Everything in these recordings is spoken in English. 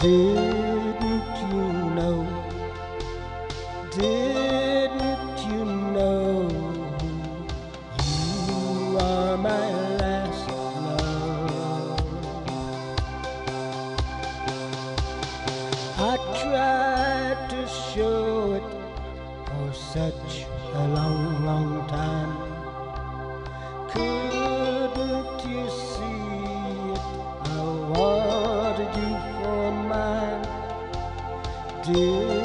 Didn't you know? Didn't you know? You are my last love. I tried to show it for such a long, long time. Couldn't you see Didn't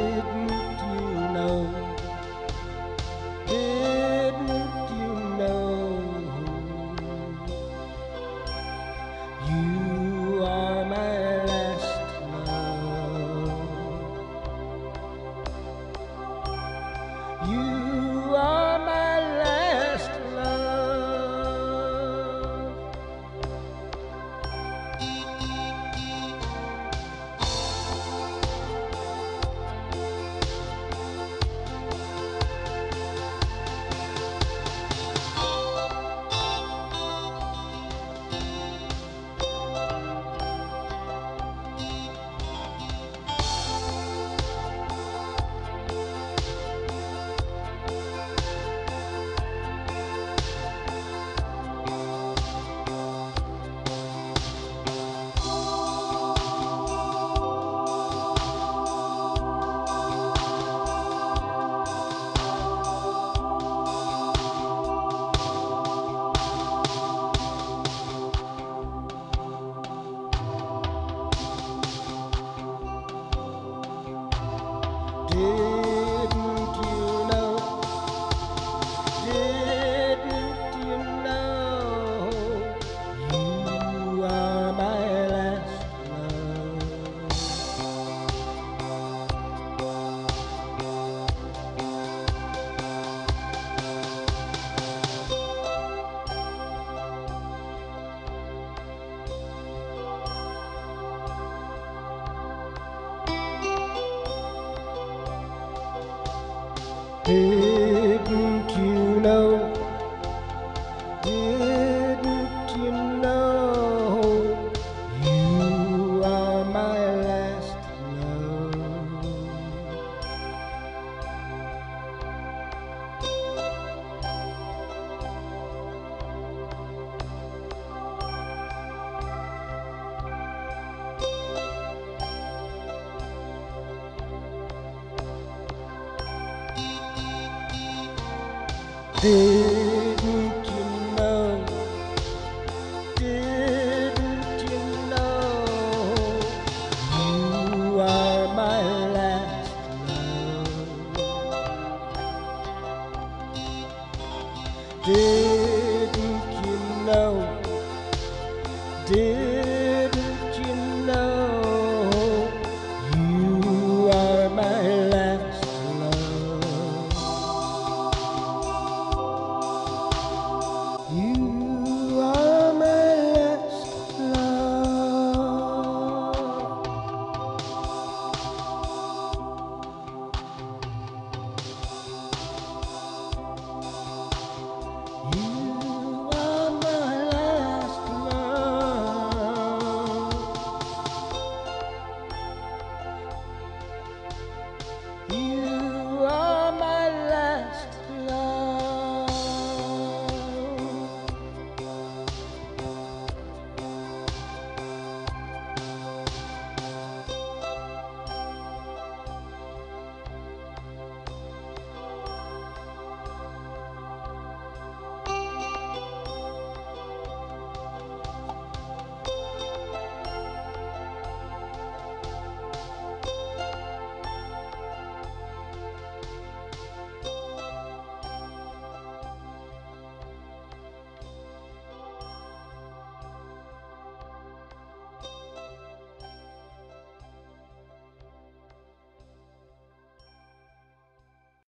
Didn't you know? Didn't you know? You are my last love. Didn't you know?